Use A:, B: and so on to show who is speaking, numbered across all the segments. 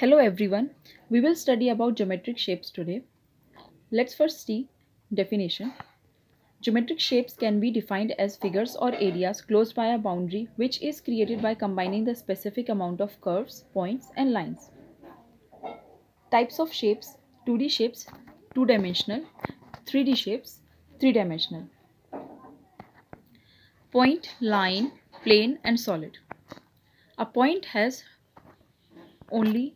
A: Hello everyone, we will study about geometric shapes today. Let's first see definition. Geometric shapes can be defined as figures or areas closed by a boundary which is created by combining the specific amount of curves, points and lines. Types of shapes 2D shapes, 2 dimensional, 3D shapes, 3 dimensional. Point, line, plane and solid. A point has only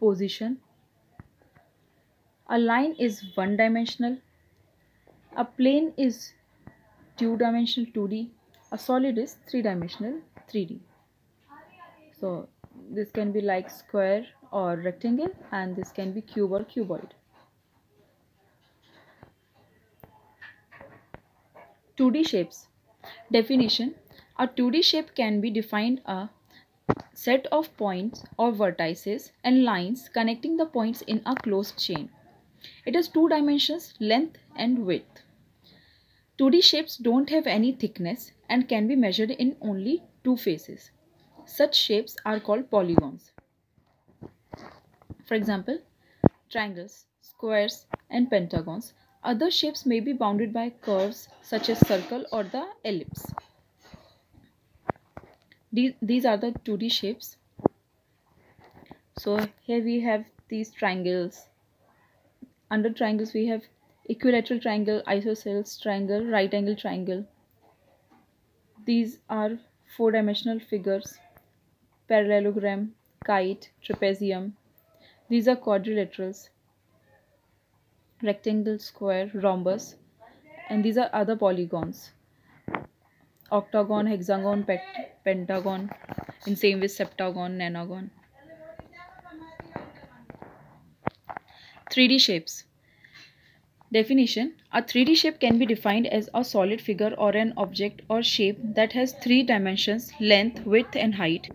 A: position. A line is one dimensional. A plane is two dimensional 2D. A solid is three dimensional 3D. So this can be like square or rectangle and this can be cube or cuboid. 2D shapes. Definition A 2D shape can be defined a set of points or vertices and lines connecting the points in a closed chain. It has two dimensions, length and width. 2D shapes don't have any thickness and can be measured in only two faces. Such shapes are called polygons. For example, triangles, squares and pentagons. Other shapes may be bounded by curves such as circle or the ellipse. These, these are the 2D shapes. So here we have these triangles. Under triangles we have equilateral triangle, isosceles triangle, right angle triangle. These are four dimensional figures, parallelogram, kite, trapezium. These are quadrilaterals, rectangle, square, rhombus and these are other polygons octagon, hexagon, pentagon, in same with septagon, nonagon. 3D shapes. Definition A 3D shape can be defined as a solid figure or an object or shape that has three dimensions length, width, and height.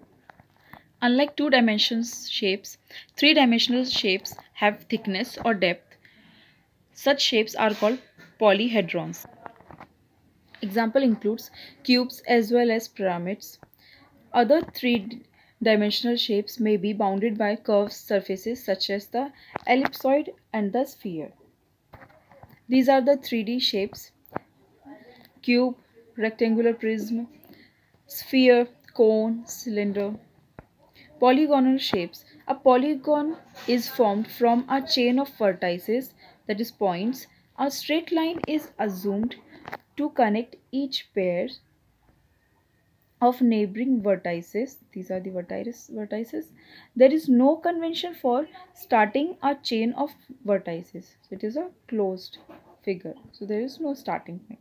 A: Unlike two dimensions shapes, three dimensional shapes have thickness or depth. Such shapes are called polyhedrons. Example includes cubes as well as pyramids. Other three-dimensional shapes may be bounded by curved surfaces such as the ellipsoid and the sphere. These are the 3D shapes. Cube, rectangular prism, sphere, cone, cylinder. Polygonal shapes. A polygon is formed from a chain of vertices, that is points. A straight line is assumed to connect each pair of neighboring vertices these are the vertices vertices. There is no convention for starting a chain of vertices. So it is a closed figure. So there is no starting point.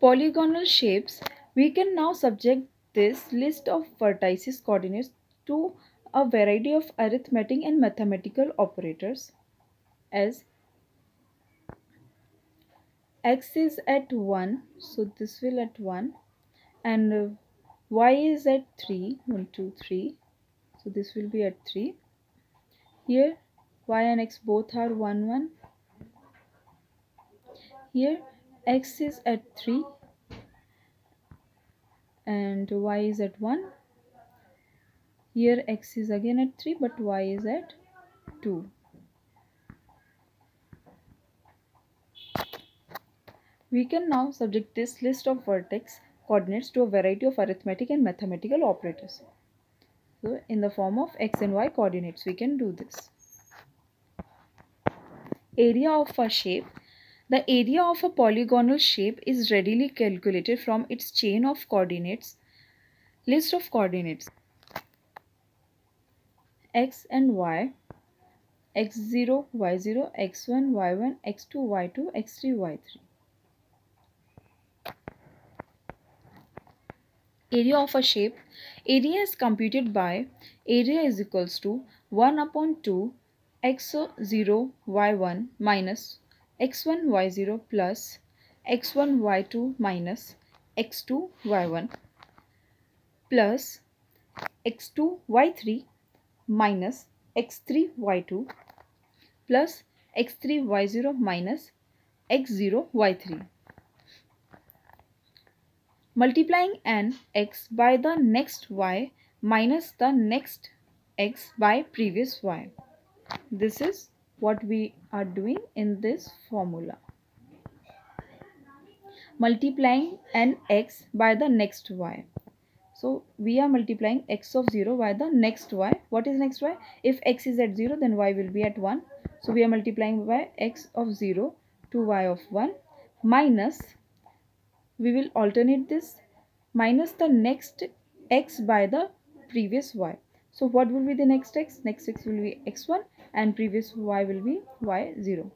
A: Polygonal shapes. We can now subject this list of vertices coordinates to a variety of arithmetic and mathematical operators as x is at 1 so this will at 1 and y is at 3 1 2 3 so this will be at 3 here y and x both are 1 1 here x is at 3 and y is at 1 here x is again at 3 but y is at 2 We can now subject this list of vertex coordinates to a variety of arithmetic and mathematical operators. So in the form of x and y coordinates we can do this. Area of a shape. The area of a polygonal shape is readily calculated from its chain of coordinates. List of coordinates x and y x0 y0 x1 y1 x2 y2 x3 y3 area of a shape. Area is computed by area is equals to 1 upon 2 x0 y1 minus x1 y0 plus x1 y2 minus x2 y1 plus x2 y3 minus x3 y2 plus x3 y0 minus x0 y3 multiplying an x by the next y minus the next x by previous y. This is what we are doing in this formula. Multiplying an x by the next y. So we are multiplying x of 0 by the next y. What is next y? If x is at 0 then y will be at 1. So we are multiplying by x of 0 to y of 1 minus we will alternate this minus the next x by the previous y. So what will be the next x? Next x will be x1 and previous y will be y0.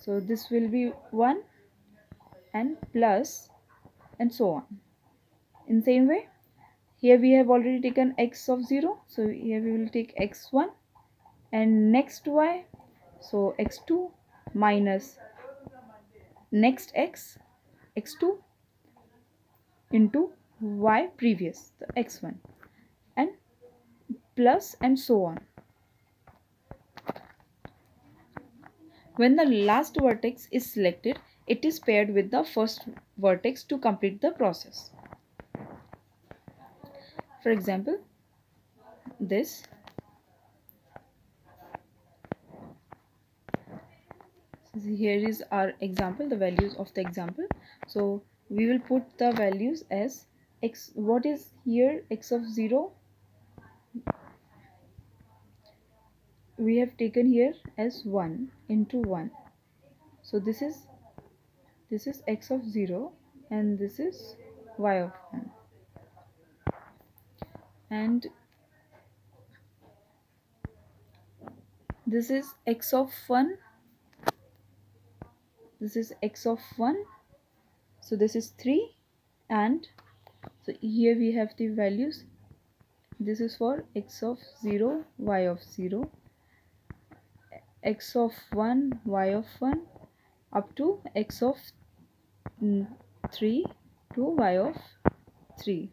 A: So this will be 1 and plus and so on in same way here we have already taken x of 0 so here we will take x1 and next y so x2 minus next x x2 into y previous the x1 and plus and so on. When the last vertex is selected it is paired with the first vertex to complete the process. For example this here is our example the values of the example so we will put the values as x what is here x of 0 we have taken here as 1 into 1 so this is this is x of 0 and this is y of 1 and this is x of 1 this is x of 1 so this is 3 and so here we have the values. This is for x of 0 y of 0 x of 1 y of 1 up to x of 3 to y of 3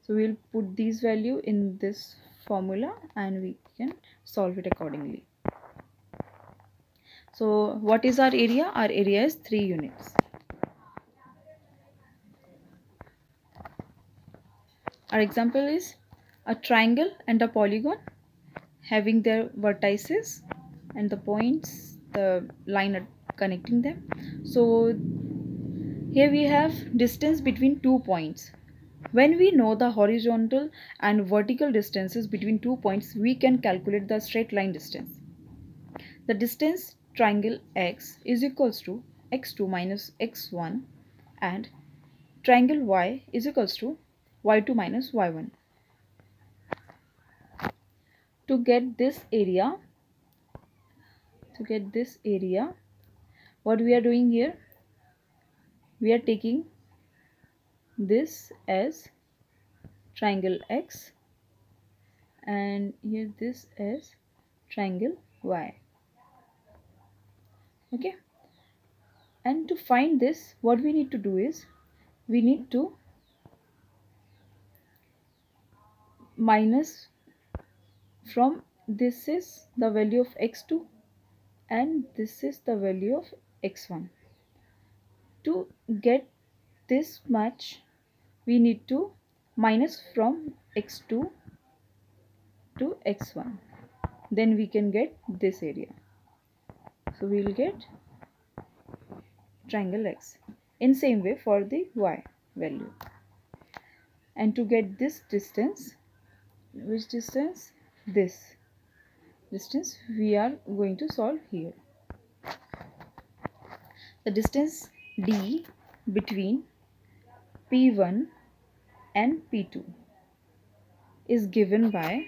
A: so we'll put these value in this formula and we can solve it accordingly. So what is our area? Our area is 3 units our example is a triangle and a polygon having their vertices and the points the line connecting them so here we have distance between two points when we know the horizontal and vertical distances between two points, we can calculate the straight line distance. The distance triangle x is equals to x2 minus x1 and triangle y is equals to y2 minus y1. To get this area, to get this area, what we are doing here, we are taking this as triangle x and here this as triangle y. Okay? And to find this what we need to do is we need to minus from this is the value of x2 and this is the value of x1 to get this much we need to minus from x2 to x1 then we can get this area. So we will get triangle x in same way for the y value. And to get this distance which distance this distance we are going to solve here the distance d between P1 and P2 is given by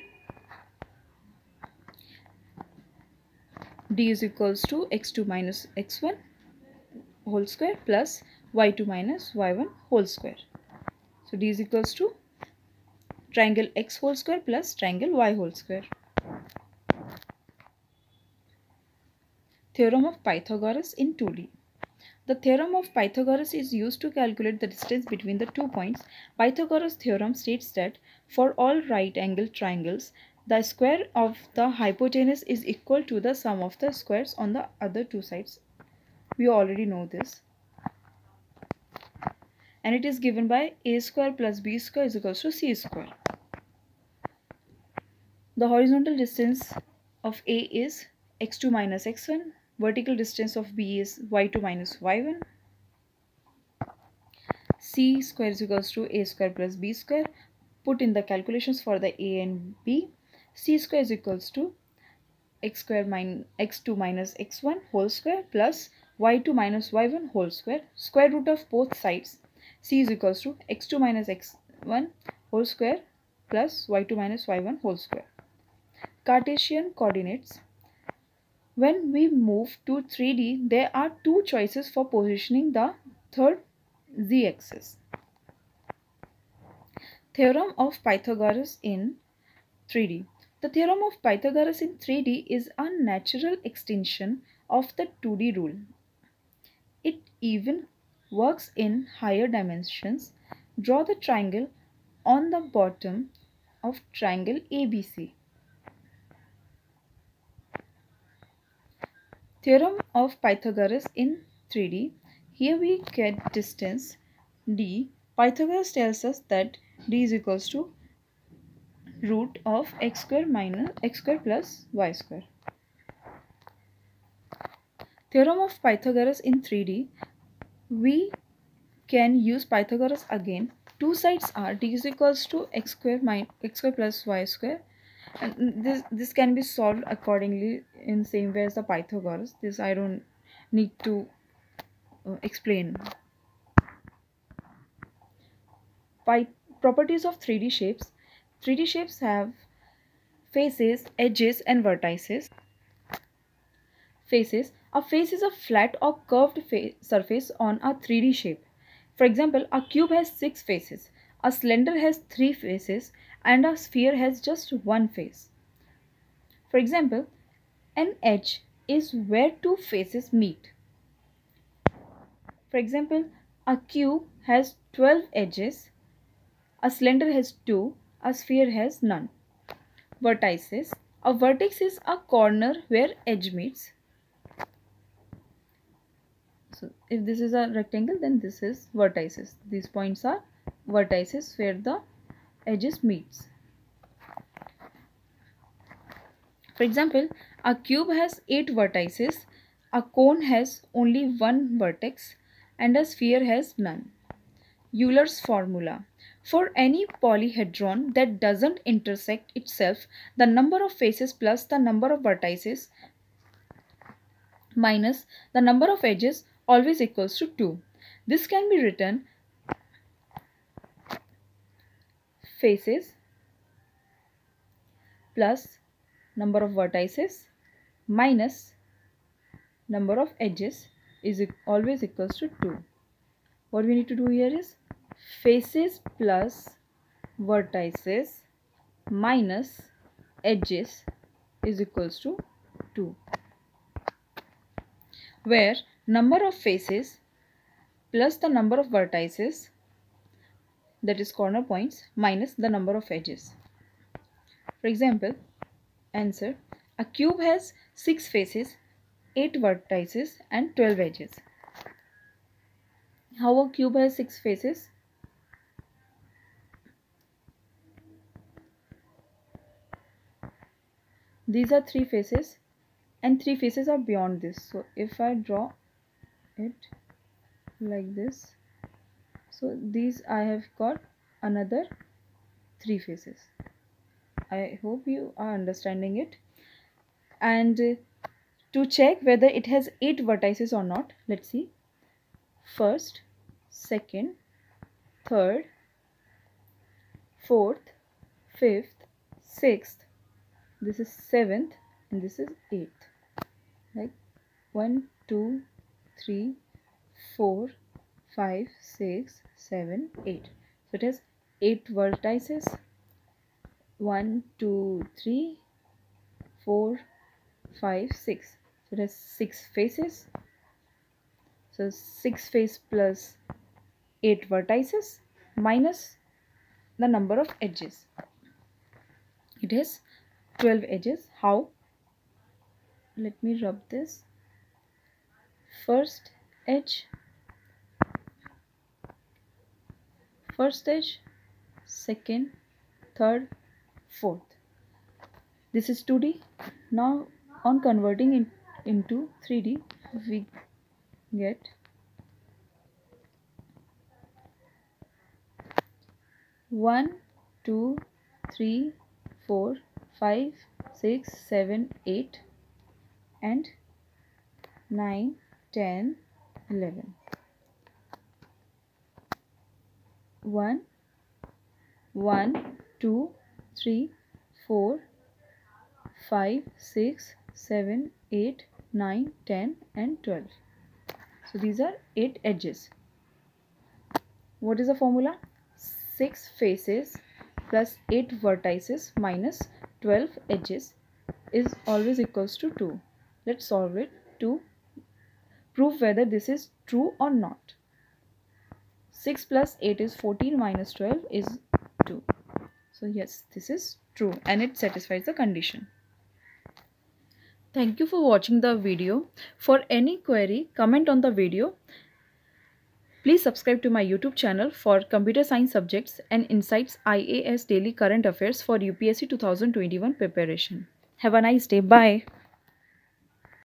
A: d is equals to x2 minus x1 whole square plus y2 minus y1 whole square. So d is equals to triangle x whole square plus triangle y whole square. Theorem of Pythagoras in 2D. The theorem of Pythagoras is used to calculate the distance between the two points. Pythagoras theorem states that for all right angle triangles, the square of the hypotenuse is equal to the sum of the squares on the other two sides. We already know this. and it is given by a square plus b square is equals to c square. The horizontal distance of a is x2 minus x1, vertical distance of b is y2 minus y1, c square is equals to a square plus b square. Put in the calculations for the a and b. c square is equals to x square minus x2 minus x1 whole square plus y2 minus y1 whole square. Square root of both sides c is equals to x2 minus x1 whole square plus y2 minus y1 whole square. Cartesian coordinates. When we move to 3D, there are two choices for positioning the third z-axis. Theorem of Pythagoras in 3D. The theorem of Pythagoras in 3D is a natural extension of the 2D rule. It even works in higher dimensions. Draw the triangle on the bottom of triangle ABC. Theorem of Pythagoras in 3D. Here we get distance d. Pythagoras tells us that d is equals to root of x square minus x square plus y square. Theorem of Pythagoras in 3D. We can use Pythagoras again. Two sides are d is equals to x square minus x square plus y square and this this can be solved accordingly in same way as the Pythagoras. This I don't need to uh, explain. By properties of 3D shapes. 3D shapes have faces edges and vertices. Faces. A face is a flat or curved surface on a 3D shape. For example a cube has six faces. A cylinder has three faces and a sphere has just one face. For example, an edge is where two faces meet. For example, a cube has 12 edges, a cylinder has 2, a sphere has none. Vertices. A vertex is a corner where edge meets. So if this is a rectangle then this is vertices. These points are vertices where the edges meets. For example, a cube has 8 vertices, a cone has only one vertex and a sphere has none. Euler's formula. For any polyhedron that doesn't intersect itself, the number of faces plus the number of vertices minus the number of edges always equals to 2. This can be written faces plus number of vertices minus number of edges is always equals to 2. What we need to do here is faces plus vertices minus edges is equals to 2 where number of faces plus the number of vertices that is corner points minus the number of edges. For example, answer a cube has 6 faces, 8 vertices and 12 edges. How a cube has 6 faces? These are 3 faces and 3 faces are beyond this. So if I draw it like this so these I have got another three faces I hope you are understanding it. And to check whether it has eight vertices or not let's see. First second third fourth fifth sixth. This is seventh and this is eighth. Like one two three four 5 6 7 8 so it has 8 vertices. 1 2 3 4 5 6 so it has 6 faces. So 6 face plus 8 vertices minus the number of edges. It has 12 edges. How? Let me rub this. First edge first stage second third fourth. This is 2d now on converting it into 3d we get one two three four five six seven eight and nine ten eleven one. One two three four five six seven eight nine ten and 12 so these are eight edges. What is the formula? 6 faces plus 8 vertices minus 12 edges is always equals to 2 let's solve it to prove whether this is true or not 6 plus 8 is 14 minus 12 is 2 so yes this is true and it satisfies the condition. Thank you for watching the video. For any query comment on the video. Please subscribe to my youtube channel for computer science subjects and insights ias daily current affairs for upsc 2021 preparation. Have a nice day. Bye